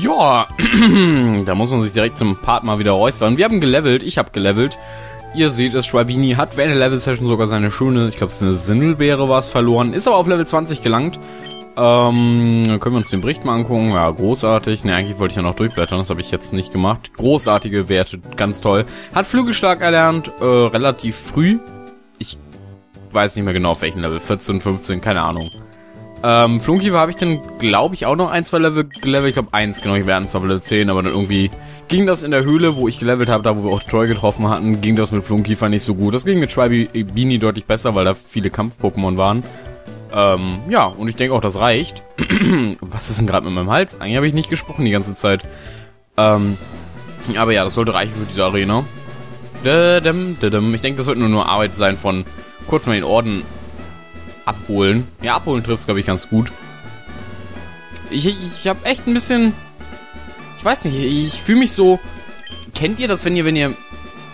Ja, da muss man sich direkt zum Part mal wieder räuspern. Wir haben gelevelt, ich habe gelevelt. Ihr seht es, Schwabini hat während der Level-Session sogar seine schöne, ich glaube es ist eine Sindelbeere war es, verloren. Ist aber auf Level 20 gelangt. Ähm, können wir uns den Bericht mal angucken. Ja, großartig. Ne, eigentlich wollte ich ja noch durchblättern, das habe ich jetzt nicht gemacht. Großartige Werte, ganz toll. Hat Flügelschlag erlernt, äh, relativ früh. Ich weiß nicht mehr genau auf welchem Level, 14, 15, keine Ahnung. Ähm, Flunkiefer habe ich dann, glaube ich, auch noch ein, zwei Level gelevelt. Ich glaube, eins, genau, ich wäre zwar Level 10, aber dann irgendwie ging das in der Höhle, wo ich gelevelt habe, da wo wir auch Troy getroffen hatten, ging das mit Flunkiefer nicht so gut. Das ging mit Schwalbi deutlich besser, weil da viele Kampf-Pokémon waren. Ähm, ja, und ich denke auch, das reicht. Was ist denn gerade mit meinem Hals? Eigentlich habe ich nicht gesprochen die ganze Zeit. Ähm, aber ja, das sollte reichen für diese Arena. Ich denke, das sollte nur nur Arbeit sein von kurz mal den Orden abholen. Ja, abholen trifft es, glaube ich, ganz gut. Ich, ich, ich habe echt ein bisschen... Ich weiß nicht, ich fühle mich so... Kennt ihr das, wenn ihr, wenn ihr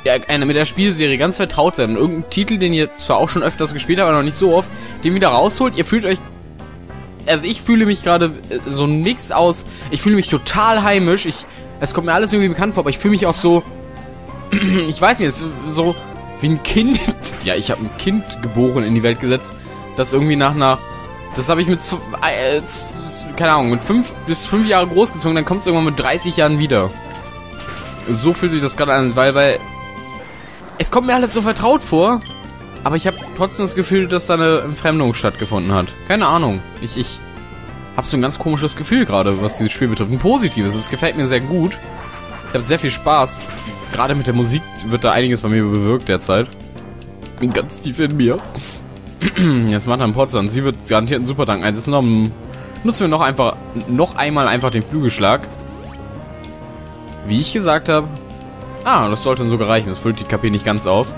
ja, mit der Spielserie ganz vertraut seid und irgendeinen Titel, den ihr zwar auch schon öfters gespielt habt, aber noch nicht so oft, den wieder rausholt, ihr fühlt euch also ich fühle mich gerade äh, so nix aus. Ich fühle mich total heimisch. Ich, es kommt mir alles irgendwie bekannt vor, aber ich fühle mich auch so, ich weiß nicht, so wie ein Kind. Ja, ich habe ein Kind geboren in die Welt gesetzt, das irgendwie nach einer, das habe ich mit, äh, keine Ahnung, mit fünf bis fünf Jahre großgezogen, dann kommt es irgendwann mit 30 Jahren wieder. So fühlt sich das gerade an, weil, weil es kommt mir alles so vertraut vor, aber ich habe trotzdem das Gefühl, dass da eine Entfremdung stattgefunden hat. Keine Ahnung. Ich, ich habe so ein ganz komisches Gefühl gerade, was dieses Spiel betrifft. Ein positives. Es gefällt mir sehr gut. Ich habe sehr viel Spaß. Gerade mit der Musik wird da einiges bei mir bewirkt derzeit. Ganz tief in mir. Jetzt macht er einen Potzer und sie wird garantiert einen Supertank einsetzen. Dann nutzen wir noch einfach, noch einmal einfach den Flügelschlag. Wie ich gesagt habe, Ah, das sollte dann sogar reichen. Das füllt die KP nicht ganz auf.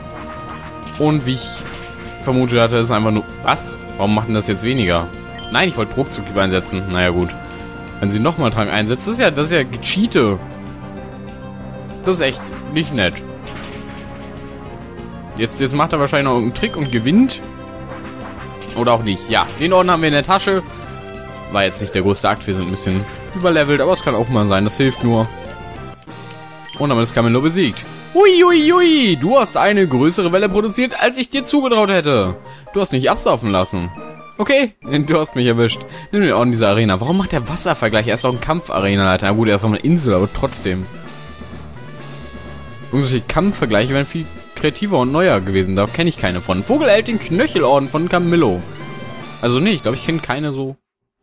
Und wie ich vermutet hatte, ist einfach nur... Was? Warum macht denn das jetzt weniger? Nein, ich wollte Druckzug lieber einsetzen. Naja, gut. Wenn sie nochmal Trank einsetzt, das ist ja, das ist ja Gecheate. Das ist echt nicht nett. Jetzt, jetzt macht er wahrscheinlich noch irgendeinen Trick und gewinnt. Oder auch nicht. Ja, den Orden haben wir in der Tasche. War jetzt nicht der größte Akt. Wir sind ein bisschen überlevelt, aber es kann auch mal sein. Das hilft nur. Und damit ist Camillo besiegt. Uiuiui, ui, ui, du hast eine größere Welle produziert, als ich dir zugetraut hätte. Du hast mich absaufen lassen. Okay, du hast mich erwischt. Nimm den Orden dieser Arena. Warum macht der Wasservergleich? Er ist doch ein Kampfarena-Leiter. Na gut, er ist auch eine Insel, aber trotzdem. Irgendwelche Kampfvergleiche wären viel kreativer und neuer gewesen. Da kenne ich keine von. Vogel hält den Knöchelorden von Camillo. Also nee, ich glaube, ich kenne keine so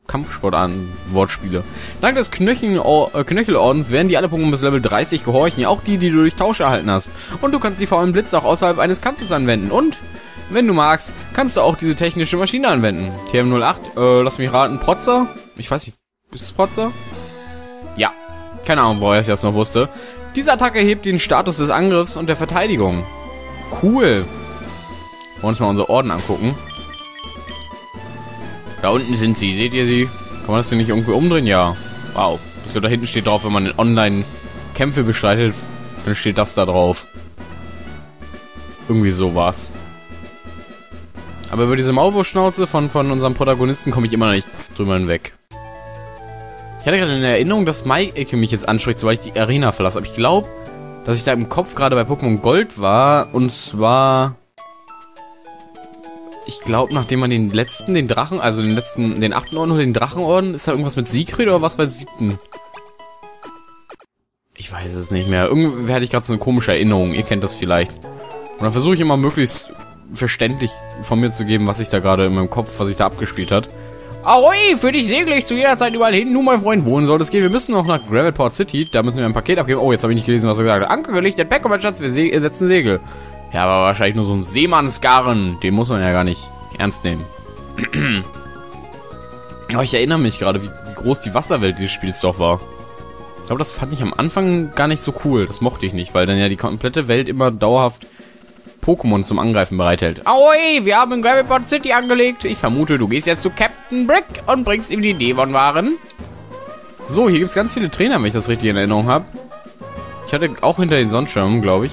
Kampfsport an, Wortspiele. Dank des Knöchel äh, Knöchelordens werden die alle Pokémon bis Level 30 gehorchen, auch die, die du durch Tausch erhalten hast. Und du kannst die faulen Blitz auch außerhalb eines Kampfes anwenden. Und, wenn du magst, kannst du auch diese technische Maschine anwenden. TM08, äh, lass mich raten, Protzer? Ich weiß nicht, ist es Protzer? Ja. Keine Ahnung, woher ich das noch wusste. Diese Attacke hebt den Status des Angriffs und der Verteidigung. Cool. Wollen wir uns mal unsere Orden angucken. Da unten sind sie. Seht ihr sie? Kann man das denn nicht irgendwie umdrehen? Ja. Wow. Ich glaube, da hinten steht drauf, wenn man online Kämpfe bestreitet, dann steht das da drauf. Irgendwie sowas. Aber über diese Maulwurfschnauze von, von unserem Protagonisten komme ich immer noch nicht drüber hinweg. Ich hatte gerade eine Erinnerung, dass Mike mich jetzt anspricht, sobald ich die Arena verlasse. Aber ich glaube, dass ich da im Kopf gerade bei Pokémon Gold war. Und zwar ich glaube, nachdem man den letzten, den Drachen, also den letzten, den achten Orden und den Drachenorden, ist da irgendwas mit Siegfried oder was beim siebten? Ich weiß es nicht mehr. Irgendwie hatte ich gerade so eine komische Erinnerung. Ihr kennt das vielleicht. Und dann versuche ich immer möglichst verständlich von mir zu geben, was ich da gerade in meinem Kopf, was ich da abgespielt hat. Ahoi, für dich segle ich zu jeder Zeit überall hin. Nun, mein Freund, wohin soll es gehen? Wir müssen noch nach Gravelport City. Da müssen wir ein Paket abgeben. Oh, jetzt habe ich nicht gelesen, was er gesagt hat. Anker gelichtet, Bäcker, mein Schatz, wir setzen Segel. Ja, aber wahrscheinlich nur so ein Seemannsgarren. Den muss man ja gar nicht ernst nehmen. aber ich erinnere mich gerade, wie, groß die Wasserwelt dieses Spiels doch war. Ich glaube, das fand ich am Anfang gar nicht so cool. Das mochte ich nicht, weil dann ja die komplette Welt immer dauerhaft Pokémon zum Angreifen bereithält. Aoi, wir haben in Gravelport City angelegt. Ich vermute, du gehst jetzt zu Captain Brick und bringst ihm die Devon-Waren. So, hier gibt es ganz viele Trainer, wenn ich das richtig in Erinnerung habe. Ich hatte auch hinter den Sonnenschirmen, glaube ich.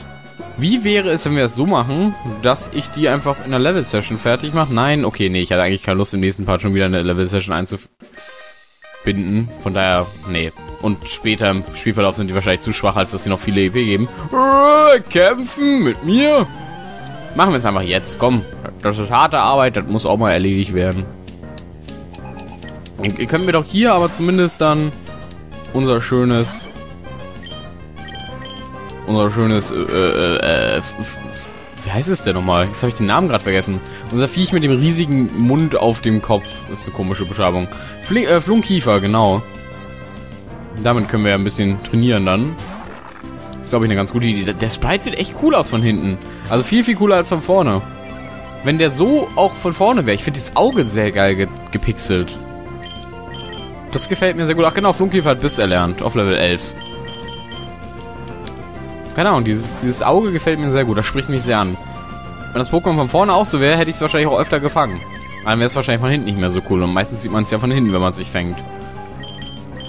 Wie wäre es, wenn wir es so machen, dass ich die einfach in der Level-Session fertig mache? Nein, okay, nee, ich hatte eigentlich keine Lust, im nächsten Part schon wieder eine Level-Session einzuführen. binden. Von daher, nee. Und später im Spielverlauf sind die wahrscheinlich zu schwach, als dass sie noch viele EP geben. Kämpfen mit mir? Machen wir es einfach jetzt, komm. Das ist harte Arbeit, das muss auch mal erledigt werden. Dann können wir doch hier aber zumindest dann unser schönes... Unser schönes... Äh, äh, äh, wie heißt es denn nochmal? Jetzt habe ich den Namen gerade vergessen. Unser Viech mit dem riesigen Mund auf dem Kopf. Das ist eine komische Beschreibung. Fli äh, Flunkiefer, genau. Damit können wir ja ein bisschen trainieren dann. Ist, glaube ich, eine ganz gute Idee. Der Sprite sieht echt cool aus von hinten. Also viel, viel cooler als von vorne. Wenn der so auch von vorne wäre. Ich finde das Auge sehr geil ge gepixelt. Das gefällt mir sehr gut. Ach genau, Flunkiefer hat Biss erlernt. Auf Level 11. Keine Ahnung, dieses, dieses Auge gefällt mir sehr gut. Das spricht mich sehr an. Wenn das Pokémon von vorne auch so wäre, hätte ich es wahrscheinlich auch öfter gefangen. Dann wäre es wahrscheinlich von hinten nicht mehr so cool. Und meistens sieht man es ja von hinten, wenn man es sich fängt.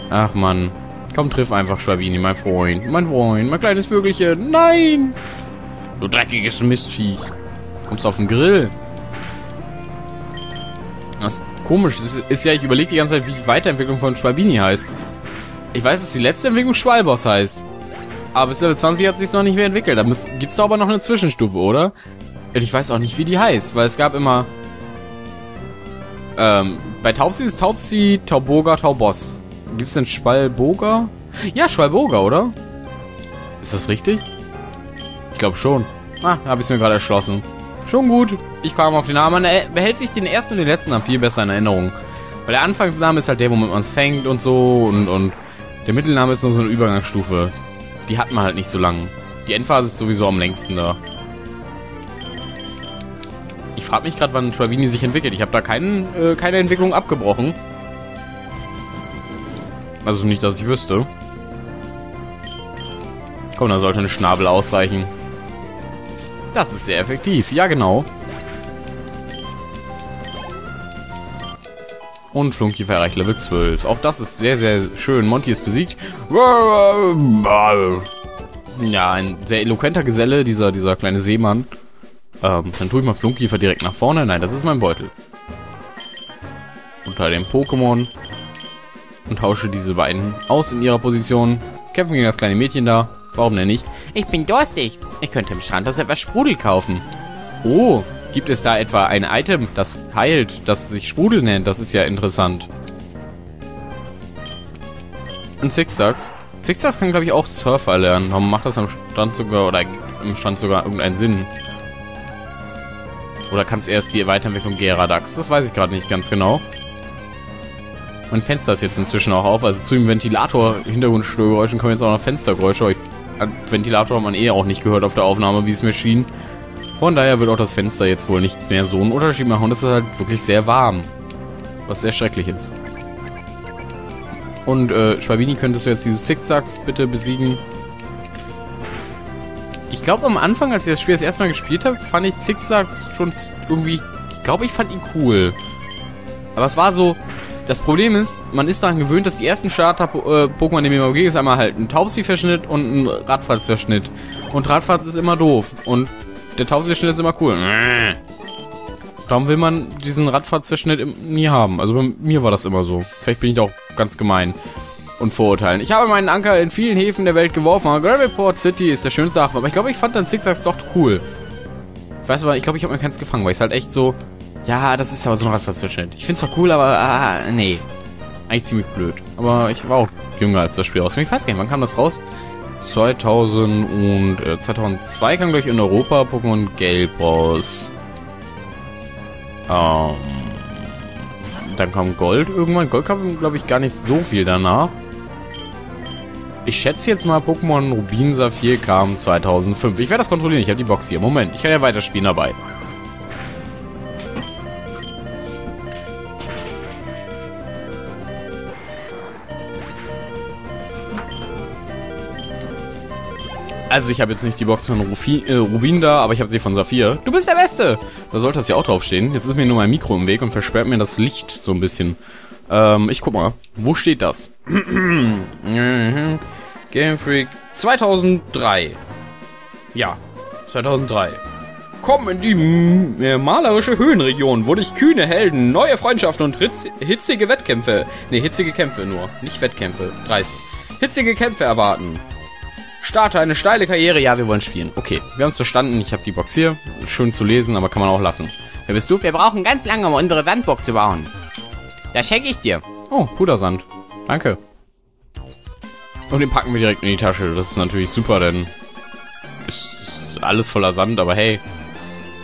Ach man. Komm, triff einfach Schwabini, mein Freund. Mein Freund, mein kleines Vögelchen. Nein! Du dreckiges Mistviech. Kommst auf den Grill. Das ist komisch. Das ist ja, ich überlege die ganze Zeit, wie die Weiterentwicklung von Schwabini heißt. Ich weiß, dass die letzte Entwicklung Schwalboss heißt. Aber bis Level 20 hat sich noch nicht mehr entwickelt. Da gibt es doch aber noch eine Zwischenstufe, oder? Ich weiß auch nicht, wie die heißt, weil es gab immer... Ähm, bei Taubsi ist Taubsi, Tauboga, Taubos. Gibt es denn Schwalboga? Ja, Schwalboga, oder? Ist das richtig? Ich glaube schon. Ah, habe ich es mir gerade erschlossen. Schon gut. Ich kam auf den Namen. Man behält sich den ersten und den letzten Namen viel besser in Erinnerung. Weil der Anfangsname ist halt der, womit man es fängt und so. Und, und der Mittelname ist nur so eine Übergangsstufe. Die hat man halt nicht so lang. Die Endphase ist sowieso am längsten da. Ich frage mich gerade, wann Travini sich entwickelt. Ich habe da keinen, äh, keine Entwicklung abgebrochen. Also nicht, dass ich wüsste. Komm, da sollte ein Schnabel ausreichen. Das ist sehr effektiv. Ja, genau. Und Flunky erreicht Level 12. Auch das ist sehr, sehr schön. Monty ist besiegt. Ja, ein sehr eloquenter Geselle, dieser, dieser kleine Seemann. Ähm, dann tue ich mal Flunkiefer direkt nach vorne. Nein, das ist mein Beutel. Unter dem Pokémon. Und tausche diese beiden aus in ihrer Position. Kämpfen gegen das kleine Mädchen da. Warum denn nicht? Ich bin durstig. Ich könnte im Strandhaus etwas Sprudel kaufen. Oh, gibt es da etwa ein Item, das heilt, das sich Sprudel nennt? Das ist ja interessant. Und Zigzags. Zigzags kann, glaube ich, auch Surfer lernen. Warum macht das am Strand sogar, oder im Strand sogar irgendeinen Sinn? Oder kann es erst die Weiterentwicklung Geradax? Das weiß ich gerade nicht ganz genau. Mein Fenster ist jetzt inzwischen auch auf. Also zu dem Ventilator-Hintergrundstörgeräuschen kommen jetzt auch noch Fenstergeräusche. Ich, Ventilator hat man eh auch nicht gehört auf der Aufnahme, wie es mir schien. Von daher wird auch das Fenster jetzt wohl nicht mehr so einen Unterschied machen. Und es ist halt wirklich sehr warm. Was sehr schrecklich ist. Und, äh, Schwabini, könntest du jetzt diese Zickzacks bitte besiegen? Ich glaube, am Anfang, als ich das Spiel das erste Mal gespielt habe, fand ich Zickzacks schon irgendwie... Ich glaube, ich fand ihn cool. Aber es war so... Das Problem ist, man ist daran gewöhnt, dass die ersten Starter-Pokémon, die mir ist einmal halt ein Taubsi-Verschnitt und ein Radfahrt-Verschnitt. Und Radfahrt ist immer doof. Und der Taubsi-Verschnitt ist immer cool. Darum will man diesen Radfahrtverschnitt nie haben. Also bei mir war das immer so. Vielleicht bin ich auch ganz gemein und vorurteilen. Ich habe meinen Anker in vielen Häfen der Welt geworfen. Gravelport City ist der schönste Hafen. Aber ich glaube, ich fand dann Zigzags doch cool. Ich weiß aber, ich glaube, ich habe mir keins gefangen, weil ich halt echt so... Ja, das ist aber so ein Radfahrtverschnitt. Ich finde es zwar cool, aber... Ah, nee. Eigentlich ziemlich blöd. Aber ich war auch jünger, als das Spiel rauskam. Ich weiß gar nicht, wann kam das raus? 2000 und... Äh, 2002 kam, glaube ich, in Europa Pokémon Gelb raus. Ähm, dann kam Gold irgendwann. Gold kam, glaube ich, gar nicht so viel danach. Ich schätze jetzt mal, Pokémon Rubin Saphir kam 2005. Ich werde das kontrollieren. Ich habe die Box hier. Moment, ich kann ja weiterspielen dabei. Also ich habe jetzt nicht die Box von Rufi, äh, Rubin da, aber ich habe sie von Saphir. Du bist der Beste! Da sollte das ja auch draufstehen. Jetzt ist mir nur mein Mikro im Weg und versperrt mir das Licht so ein bisschen. Ähm, ich guck mal. Wo steht das? Game Freak 2003. Ja, 2003. Willkommen in die äh, malerische Höhenregion, wo dich kühne Helden, neue Freundschaften und hitz hitzige Wettkämpfe, ne, hitzige Kämpfe nur, nicht Wettkämpfe, dreist, hitzige Kämpfe erwarten. Starte eine steile Karriere, ja, wir wollen spielen. Okay, wir haben es verstanden, ich habe die Box hier, schön zu lesen, aber kann man auch lassen. Wer bist du? Wir brauchen ganz lange, um unsere Sandburg zu bauen. Das schenke ich dir. Oh, Pudersand. Danke. Und den packen wir direkt in die Tasche. Das ist natürlich super, denn ist, ist alles voller Sand, aber hey,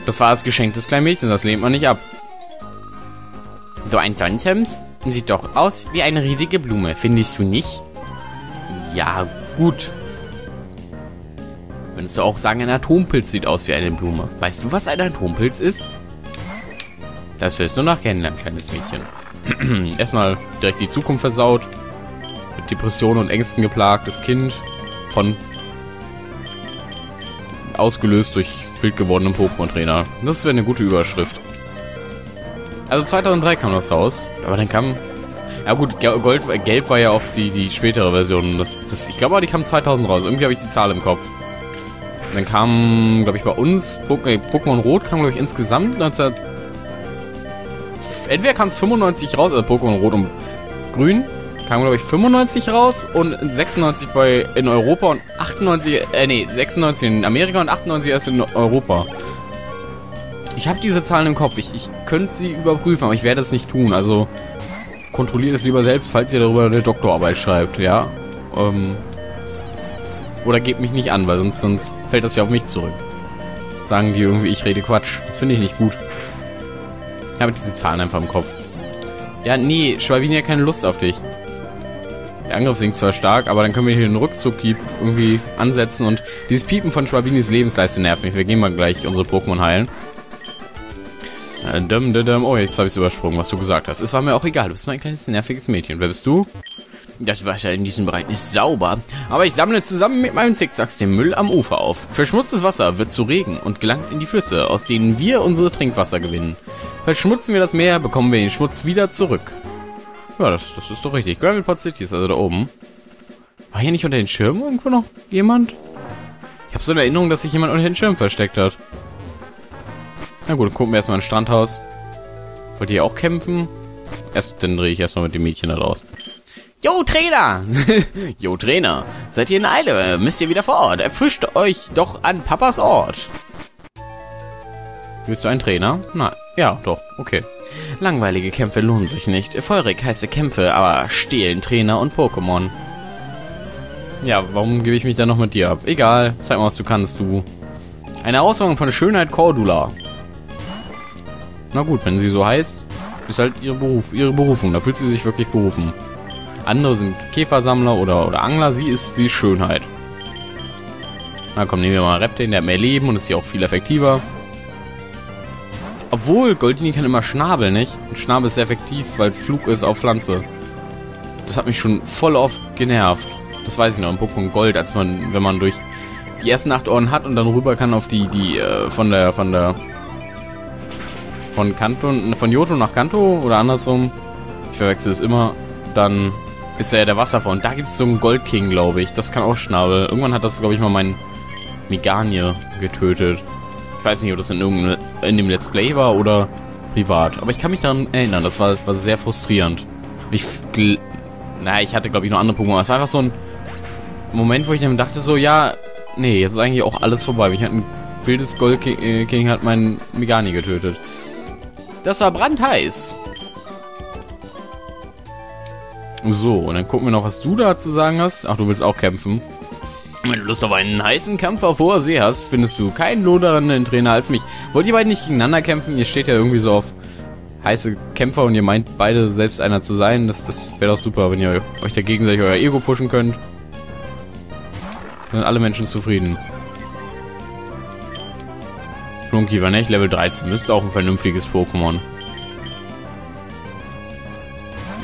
das war das Geschenk des kleinen Mädchens, das lehnt man nicht ab. So ein Sandhems sieht doch aus wie eine riesige Blume, findest du nicht? Ja, gut. Könntest du auch sagen, ein Atompilz sieht aus wie eine Blume. Weißt du, was ein Atompilz ist? Das wirst du noch kennenlernen, kleines Mädchen. Erstmal direkt die Zukunft versaut. Mit Depressionen und Ängsten geplagtes Kind von ausgelöst durch wild gewordenen Pokémon-Trainer. Das wäre eine gute Überschrift. Also 2003 kam das raus, aber dann kam... Ja gut, Gold, Gelb war ja auch die, die spätere Version. Das, das, ich glaube, die kam 2000 raus. Irgendwie habe ich die Zahl im Kopf. Dann kam, glaube ich, bei uns Pokémon Rot kam, glaube ich, insgesamt 19... Entweder kam es 95 raus, also Pokémon Rot und Grün, kam, glaube ich, 95 raus und 96 bei in Europa und 98, äh, nee, 96 in Amerika und 98 erst in Europa. Ich habe diese Zahlen im Kopf. Ich, ich könnte sie überprüfen, aber ich werde es nicht tun. Also kontrolliert es lieber selbst, falls ihr darüber eine Doktorarbeit schreibt, ja. Ähm, oder gebt mich nicht an, weil sonst, sonst fällt das ja auf mich zurück. Sagen die irgendwie, ich rede Quatsch. Das finde ich nicht gut. Ich habe diese Zahlen einfach im Kopf. Ja, nee, Schwalbini hat keine Lust auf dich. Der Angriff sinkt zwar stark, aber dann können wir hier den Rückzugpiep irgendwie ansetzen und dieses Piepen von Schwabinis Lebensleiste nervt mich. Wir gehen mal gleich unsere Pokémon heilen. Äh, oh, jetzt habe ich es übersprungen, was du gesagt hast. Es war mir auch egal, du bist nur ein kleines nerviges Mädchen. Wer bist du? Das Wasser in diesem Bereich ist sauber, aber ich sammle zusammen mit meinen Zickzacks den Müll am Ufer auf. Verschmutztes Wasser wird zu Regen und gelangt in die Flüsse, aus denen wir unsere Trinkwasser gewinnen. Verschmutzen wir das Meer, bekommen wir den Schmutz wieder zurück. Ja, das, das ist doch richtig. Gravelpot City ist also da oben. War hier nicht unter den Schirmen irgendwo noch jemand? Ich habe so eine Erinnerung, dass sich jemand unter den Schirm versteckt hat. Na gut, gucken wir erstmal ins Strandhaus. Wollt ihr auch kämpfen? Erst, dann drehe ich erstmal mit dem Mädchen da raus. Jo, Trainer! jo, Trainer! Seid ihr in Eile? Müsst ihr wieder vor Ort? Erfrischt euch doch an Papas Ort. Bist du ein Trainer? Na, ja, doch, okay. Langweilige Kämpfe lohnen sich nicht. Feurig heiße Kämpfe, aber stehlen Trainer und Pokémon. Ja, warum gebe ich mich dann noch mit dir ab? Egal, zeig mal, was du kannst, du. Eine Herausforderung von Schönheit Cordula. Na gut, wenn sie so heißt, ist halt ihre, Beruf, ihre Berufung. Da fühlt sie sich wirklich berufen. Andere sind Käfersammler oder, oder Angler. Sie ist sie Schönheit. Na komm, nehmen wir mal Reptin, der hat mehr Leben und ist hier auch viel effektiver. Obwohl, Goldini kann immer Schnabel, nicht? Und Schnabel ist sehr effektiv, weil es Flug ist auf Pflanze. Das hat mich schon voll oft genervt. Das weiß ich noch, im Pokémon Gold, als man, wenn man durch die ersten acht Ohren hat und dann rüber kann auf die, die, äh, von der, von der, von Kanto, von Yoto nach Kanto oder andersrum. Ich verwechsel es immer. Dann ist ja der Wasserfall. Und da gibt es so einen Gold King, glaube ich. Das kann auch Schnabel. Irgendwann hat das, glaube ich, mal mein Miganie getötet. Ich weiß nicht, ob das in, in dem Let's Play war oder privat. Aber ich kann mich daran erinnern. Das war, war sehr frustrierend. Ich, naja, ich hatte, glaube ich, noch andere Pokémon. Es war einfach so ein Moment, wo ich dann dachte so, ja, nee, jetzt ist eigentlich auch alles vorbei. Ich hatte ein wildes Gold äh, King hat meinen Migani getötet. Das war brandheiß. So, und dann gucken wir noch, was du da zu sagen hast. Ach, du willst auch kämpfen. Wenn du Lust auf einen heißen Kampf auf hoher See hast, findest du keinen lodernden Trainer als mich. Wollt ihr beide nicht gegeneinander kämpfen? Ihr steht ja irgendwie so auf heiße Kämpfer und ihr meint beide selbst einer zu sein. Das, das wäre doch super, wenn ihr euch da gegenseitig euer Ego pushen könnt. Dann sind alle Menschen zufrieden. Flunky war nicht Level 13. Müsste auch ein vernünftiges Pokémon.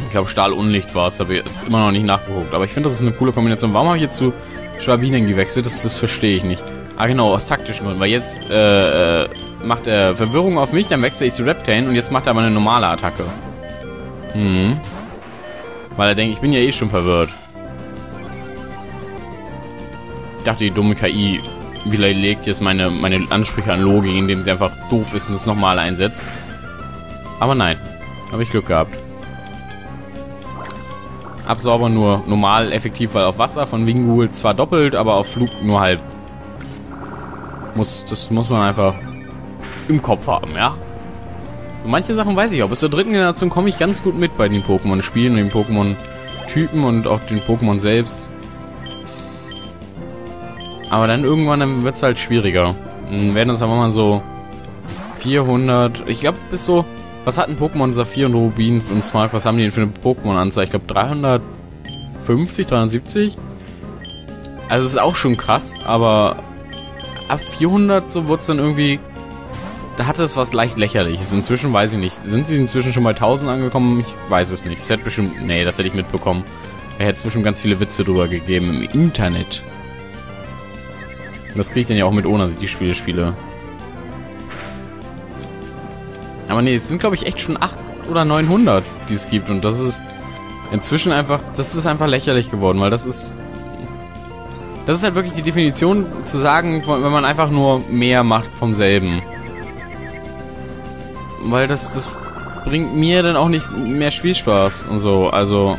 Ich glaube, Stahl Unlicht war es, habe ich jetzt immer noch nicht nachgeguckt. Aber ich finde, das ist eine coole Kombination. Warum habe ich jetzt zu Schwabinen gewechselt? Das, das verstehe ich nicht. Ah, genau, aus taktischen Gründen. Weil jetzt äh, äh, macht er Verwirrung auf mich, dann wechsle ich zu Reptane und jetzt macht er aber eine normale Attacke. Hm. Weil er denkt, ich bin ja eh schon verwirrt. Ich dachte, die dumme KI widerlegt jetzt meine, meine Ansprüche an Logik, indem sie einfach doof ist und es nochmal einsetzt. Aber nein, habe ich Glück gehabt. Absauber nur normal effektiv, weil auf Wasser von Wingul zwar doppelt, aber auf Flug nur halb. Muss, das muss man einfach im Kopf haben, ja? Und manche Sachen weiß ich auch. Bis zur dritten Generation komme ich ganz gut mit bei den Pokémon-Spielen, den Pokémon-Typen und auch den Pokémon selbst. Aber dann irgendwann wird es halt schwieriger. Dann werden es aber mal so 400, ich glaube bis so, was hat ein Pokémon Saphir und Rubin und Smart, was haben die denn für eine Pokémon-Anzahl? Ich glaube 350, 370? Also es ist auch schon krass, aber ab 400 so wird es dann irgendwie, da hatte es was leicht lächerliches. Inzwischen weiß ich nicht. Sind sie inzwischen schon bei 1000 angekommen? Ich weiß es nicht. Das hätte bestimmt, nee, das hätte ich mitbekommen. Da hätte es bestimmt ganz viele Witze drüber gegeben im Internet. Das kriege ich dann ja auch mit, ohne dass ich die Spiele spiele. Aber nee, es sind glaube ich echt schon 8 oder 900, die es gibt. Und das ist inzwischen einfach, das ist einfach lächerlich geworden, weil das ist... Das ist halt wirklich die Definition zu sagen, wenn man einfach nur mehr macht vom selben. Weil das, das bringt mir dann auch nicht mehr Spielspaß und so. Also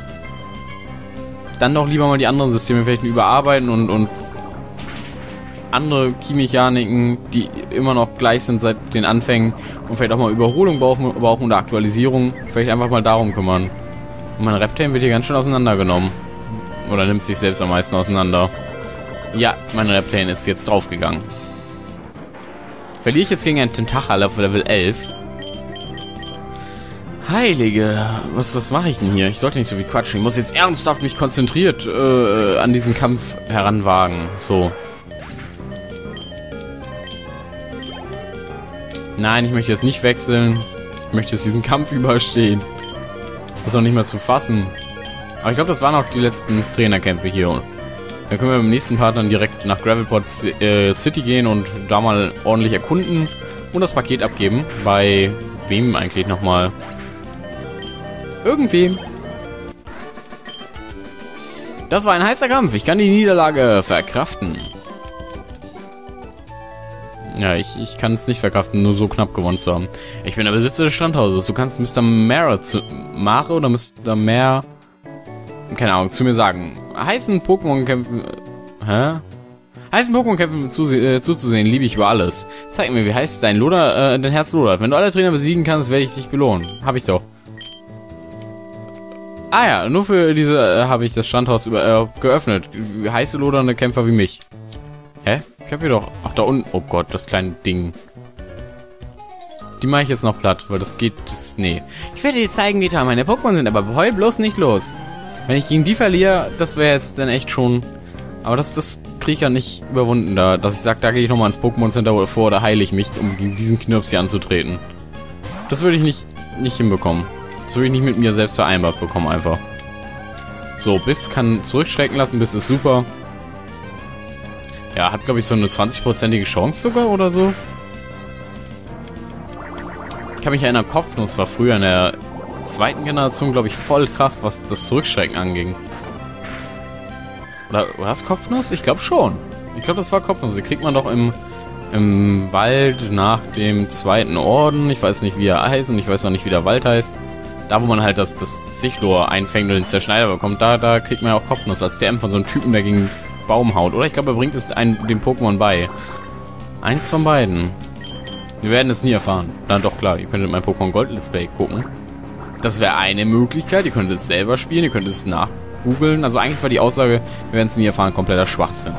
dann doch lieber mal die anderen Systeme vielleicht überarbeiten und, und andere Key-Mechaniken, die immer noch gleich sind seit den Anfängen und vielleicht auch mal Überholung brauchen, oder Aktualisierung, vielleicht einfach mal darum kümmern. Und mein Reptane wird hier ganz schön auseinandergenommen. Oder nimmt sich selbst am meisten auseinander. Ja, mein Reptane ist jetzt draufgegangen. Verliere ich jetzt gegen einen Tentachal auf Level 11? Heilige, was, was mache ich denn hier? Ich sollte nicht so wie quatschen. Ich muss jetzt ernsthaft mich konzentriert äh, an diesen Kampf heranwagen. So. Nein, ich möchte jetzt nicht wechseln. Ich möchte jetzt diesen Kampf überstehen. Das ist auch nicht mehr zu fassen. Aber ich glaube, das waren auch die letzten Trainerkämpfe hier. Dann können wir im nächsten Part dann direkt nach Gravelport äh, City gehen und da mal ordentlich erkunden und das Paket abgeben. Bei wem eigentlich nochmal? Irgendwem. Das war ein heißer Kampf. Ich kann die Niederlage verkraften. Ja, ich, ich kann es nicht verkraften, nur so knapp gewonnen zu haben. Ich bin der Besitzer des Strandhauses. Du kannst Mr. Mare zu Mare oder Mr. Mare keine Ahnung, zu mir sagen. Heißen Pokémon-Kämpfen. Hä? Heißen Pokémon-Kämpfen zu, äh, zuzusehen, liebe ich über alles. Zeig mir, wie heißt dein Loder, äh, dein Herz lodert. Wenn du alle Trainer besiegen kannst, werde ich dich belohnen. Hab ich doch. Ah ja, nur für diese äh, habe ich das Standhaus über, äh, geöffnet. Heiße lodernde Kämpfer wie mich. Hä? Ich hab hier doch... Ach, da unten... Oh Gott, das kleine Ding. Die mache ich jetzt noch platt, weil das geht... Das, nee. Ich werde dir zeigen, wie toll meine Pokémon sind, aber heul bloß nicht los. Wenn ich gegen die verliere, das wäre jetzt dann echt schon... Aber das, das kriege ich ja nicht überwunden da. Dass ich sage, da gehe ich nochmal ins Pokémon Center vor oder heile ich mich, um gegen diesen Knirps hier anzutreten. Das würde ich nicht, nicht hinbekommen. Das würde ich nicht mit mir selbst vereinbart bekommen einfach. So, Biss kann zurückschrecken lassen, Biss ist super. Ja, hat glaube ich so eine 20-prozentige Chance sogar oder so. Ich kann mich erinnern, Kopfnuss war früher in der zweiten Generation, glaube ich, voll krass, was das Zurückschrecken anging. Oder war das Kopfnuss? Ich glaube schon. Ich glaube, das war Kopfnuss. Die kriegt man doch im, im Wald nach dem zweiten Orden. Ich weiß nicht, wie er heißt und ich weiß auch nicht, wie der Wald heißt. Da, wo man halt das, das Sichlor einfängt und den Zerschneider bekommt, da, da kriegt man ja auch Kopfnuss als TM von so einem Typen, der gegen Baumhaut. Oder ich glaube, er bringt es einem, dem Pokémon bei. Eins von beiden. Wir werden es nie erfahren. Dann doch klar, ihr könntet mein Pokémon Gold Let's Play gucken. Das wäre eine Möglichkeit. Ihr könntet es selber spielen, ihr könntet es nachgoogeln. Also eigentlich war die Aussage, wir werden es nie erfahren, kompletter Schwachsinn.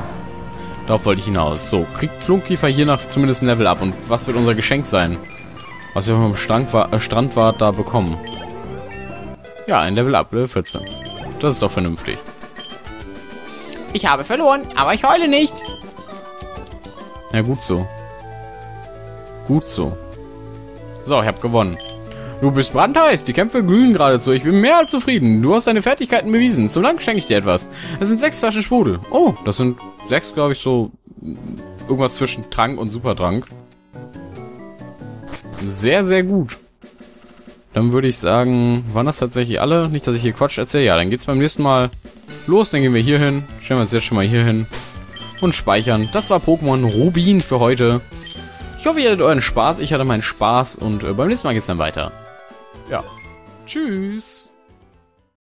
Darauf wollte ich hinaus. So, kriegt Flunkiefer hier nach zumindest ein Level ab. Und was wird unser Geschenk sein? Was wir vom Strandwart, äh, Strandwart da bekommen. Ja, ein Level up, Level 14. Das ist doch vernünftig. Ich habe verloren, aber ich heule nicht. Ja, gut so. Gut so. So, ich habe gewonnen. Du bist brandheiß, die Kämpfe glühen geradezu. Ich bin mehr als zufrieden. Du hast deine Fertigkeiten bewiesen. Zum Dank schenke ich dir etwas. Es sind sechs Flaschen Sprudel. Oh, das sind sechs, glaube ich, so irgendwas zwischen Trank und Supertrank. Sehr, sehr gut. Dann würde ich sagen, waren das tatsächlich alle? Nicht, dass ich hier Quatsch erzähle. Ja, dann geht's beim nächsten Mal los. Dann gehen wir hier hin. Stellen wir uns jetzt schon mal hier hin. und speichern. Das war Pokémon Rubin für heute. Ich hoffe, ihr hattet euren Spaß. Ich hatte meinen Spaß und äh, beim nächsten Mal geht's dann weiter. Ja. Tschüss.